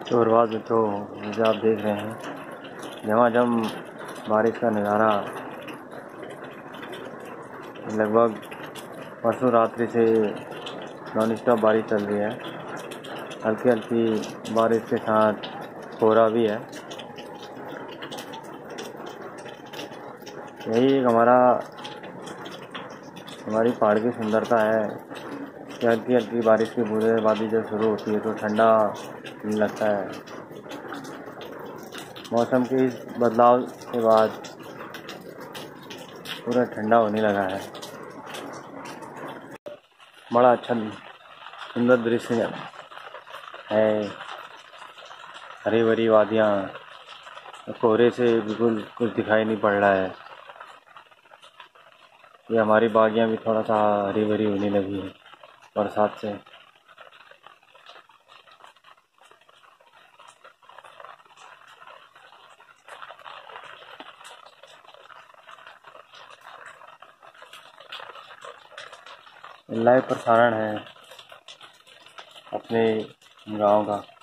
तो बाद में तो मुझे आप देख रहे हैं, झमाझम बारिश का नज़ारा लगभग परसों रात्रि से नॉन स्टॉप बारिश चल रही है। हल्की हल्की बारिश के साथ कोहरा भी है। यही एक हमारा, हमारी पहाड़ की सुंदरता है। कि हल्की हल्की बारिश की बूंदेबांदी जब शुरू होती है तो ठंडा लगता है। मौसम के इस बदलाव के बाद पूरा ठंडा होने लगा है। बड़ा अच्छा सुंदर दृश्य है। हरी भरी वादियाँ, कोहरे से बिल्कुल कुछ दिखाई नहीं पड़ रहा है। ये हमारी बागियाँ भी थोड़ा सा हरी भरी होने लगी है। बरसात से। लाइव प्रसारण है अपने गाँव का।